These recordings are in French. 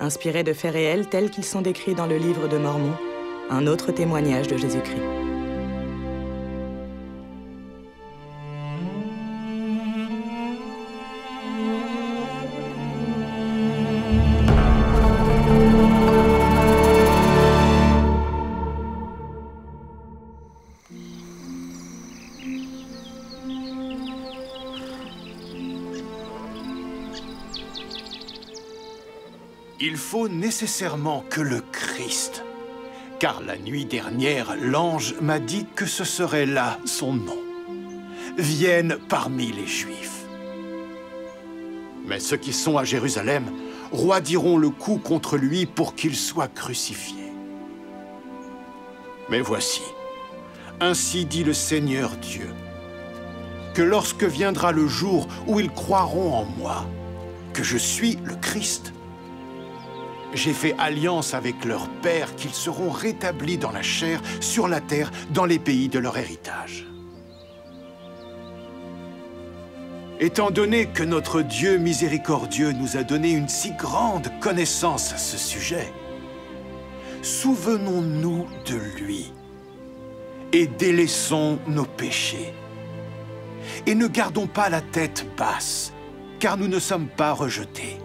inspiré de faits réels tels qu'ils sont décrits dans le livre de Mormon, un autre témoignage de Jésus-Christ. Il faut nécessairement que le Christ, car la nuit dernière, l'ange m'a dit que ce serait là son nom, vienne parmi les Juifs. Mais ceux qui sont à Jérusalem roidiront le coup contre lui pour qu'il soit crucifié. Mais voici, ainsi dit le Seigneur Dieu, que lorsque viendra le jour où ils croiront en moi, que je suis le Christ, j'ai fait alliance avec leur père qu'ils seront rétablis dans la chair, sur la terre, dans les pays de leur héritage. Étant donné que notre Dieu miséricordieux nous a donné une si grande connaissance à ce sujet, souvenons-nous de lui et délaissons nos péchés. Et ne gardons pas la tête basse, car nous ne sommes pas rejetés.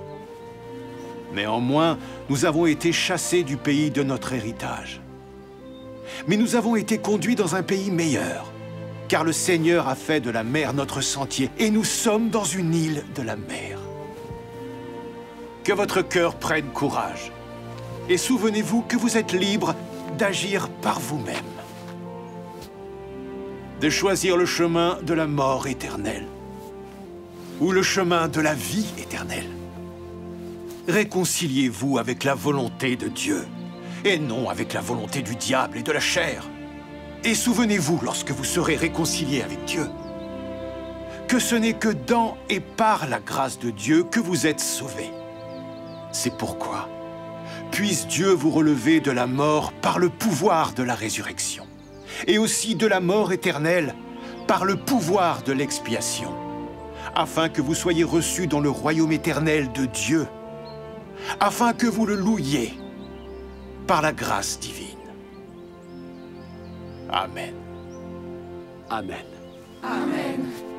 Néanmoins, nous avons été chassés du pays de notre héritage. Mais nous avons été conduits dans un pays meilleur, car le Seigneur a fait de la mer notre sentier, et nous sommes dans une île de la mer. Que votre cœur prenne courage, et souvenez-vous que vous êtes libre d'agir par vous-même, de choisir le chemin de la mort éternelle, ou le chemin de la vie éternelle réconciliez-vous avec la volonté de Dieu, et non avec la volonté du diable et de la chair. Et souvenez-vous, lorsque vous serez réconciliés avec Dieu, que ce n'est que dans et par la grâce de Dieu que vous êtes sauvés. C'est pourquoi, puisse Dieu vous relever de la mort par le pouvoir de la résurrection, et aussi de la mort éternelle par le pouvoir de l'expiation, afin que vous soyez reçus dans le royaume éternel de Dieu, afin que vous le louiez par la grâce divine. Amen. Amen. Amen.